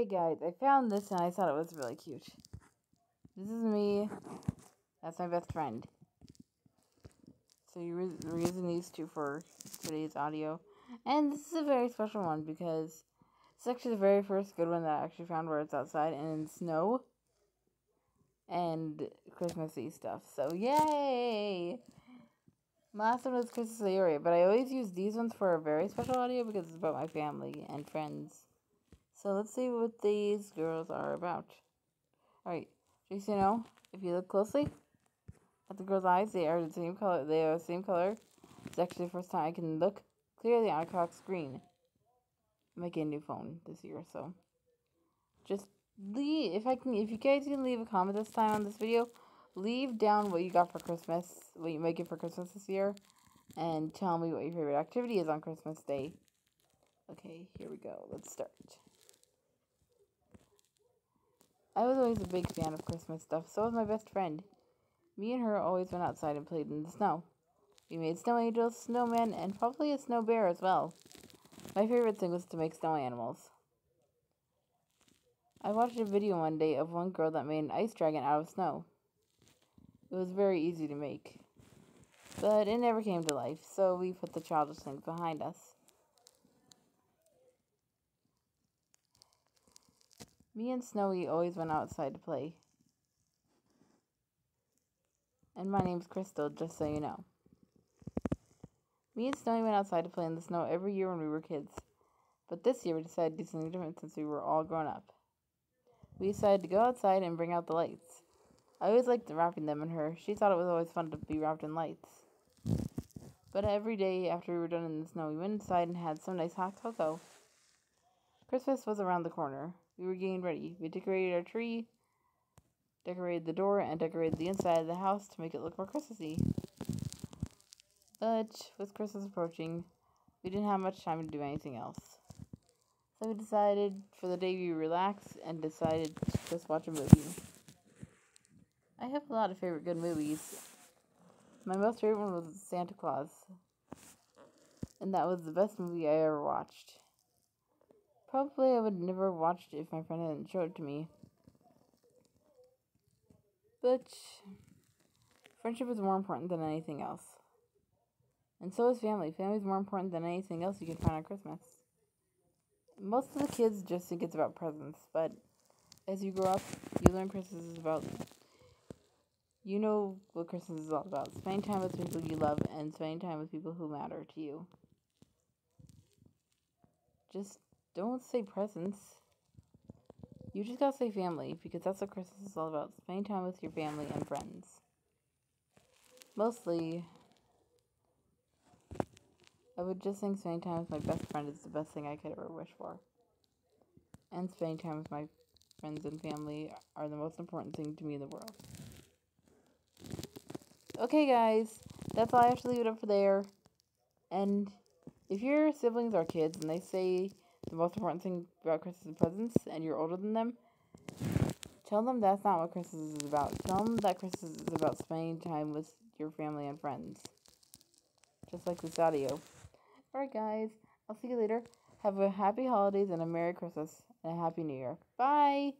Okay, guys, I found this and I thought it was really cute. This is me. That's my best friend. So you're using these two for today's audio. And this is a very special one because it's actually the very first good one that I actually found where it's outside and in snow and Christmassy stuff. So yay! My last one was Christmas area, but I always use these ones for a very special audio because it's about my family and friends. So let's see what these girls are about. Alright, just you know, if you look closely at the girls' eyes, they are the same color. They are the same color. It's actually the first time I can look clearly on a clock screen. I'm making a new phone this year, so just leave if I can if you guys can leave a comment this time on this video, leave down what you got for Christmas, what you make it for Christmas this year, and tell me what your favorite activity is on Christmas Day. Okay, here we go. Let's start. I was always a big fan of Christmas stuff, so was my best friend. Me and her always went outside and played in the snow. We made snow angels, snowmen, and probably a snow bear as well. My favorite thing was to make snow animals. I watched a video one day of one girl that made an ice dragon out of snow. It was very easy to make. But it never came to life, so we put the childish things behind us. Me and Snowy always went outside to play. And my name's Crystal, just so you know. Me and Snowy went outside to play in the snow every year when we were kids. But this year we decided to do something different since we were all grown up. We decided to go outside and bring out the lights. I always liked wrapping them in her. She thought it was always fun to be wrapped in lights. But every day after we were done in the snow, we went inside and had some nice hot cocoa. Christmas was around the corner. We were getting ready. We decorated our tree, decorated the door, and decorated the inside of the house to make it look more Christmassy. But with Christmas approaching, we didn't have much time to do anything else. So we decided for the day we relax and decided to just watch a movie. I have a lot of favorite good movies. My most favorite one was Santa Claus. And that was the best movie I ever watched. Probably I would never watched it if my friend hadn't showed it to me. But friendship is more important than anything else. And so is family. Family is more important than anything else you can find on Christmas. Most of the kids just think it's about presents, but as you grow up, you learn Christmas is about. You know what Christmas is all about spending time with people you love and spending time with people who matter to you. Just don't say presents. You just gotta say family because that's what Christmas is all about spending time with your family and friends. Mostly, I would just think spending time with my best friend is the best thing I could ever wish for. And spending time with my friends and family are the most important thing to me in the world. Okay, guys, that's all I have to leave it up for there. And if your siblings are kids and they say the most important thing about Christmas presents and you're older than them, tell them that's not what Christmas is about. Tell them that Christmas is about spending time with your family and friends. Just like this audio. Alright, guys, I'll see you later. Have a happy holidays and a Merry Christmas and a Happy New Year. Bye!